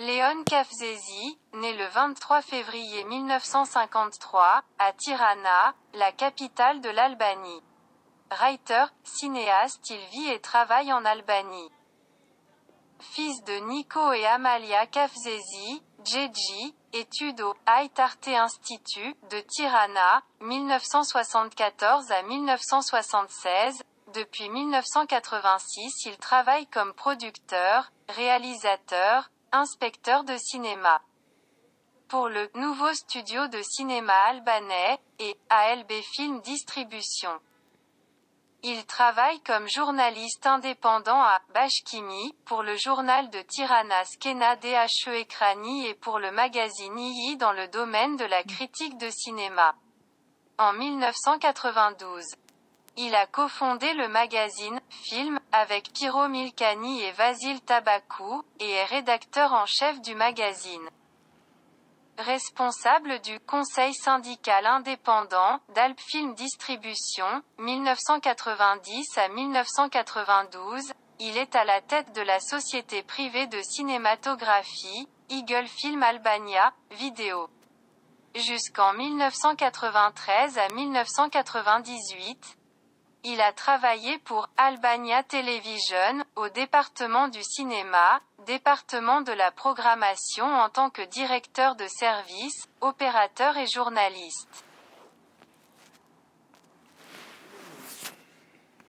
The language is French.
Leon Kafzesi, né le 23 février 1953, à Tirana, la capitale de l'Albanie. Writer, cinéaste il vit et travaille en Albanie. Fils de Nico et Amalia Kafzesi, Djeji, études au Ait Arte Institute de Tirana, 1974 à 1976. Depuis 1986 il travaille comme producteur, réalisateur, inspecteur de cinéma. Pour le nouveau studio de cinéma albanais, et ALB Film Distribution. Il travaille comme journaliste indépendant à Bashkimi, pour le journal de Tirana Skena DHE Ekrani et pour le magazine II dans le domaine de la critique de cinéma. En 1992. Il a cofondé le magazine Film avec Piro Milkani et Vasil Tabakou, et est rédacteur en chef du magazine. Responsable du Conseil syndical indépendant d'Alp Film Distribution, 1990 à 1992, il est à la tête de la société privée de cinématographie, Eagle Film Albania, vidéo. Jusqu'en 1993 à 1998, il a travaillé pour Albania Television, au département du cinéma, département de la programmation en tant que directeur de service, opérateur et journaliste.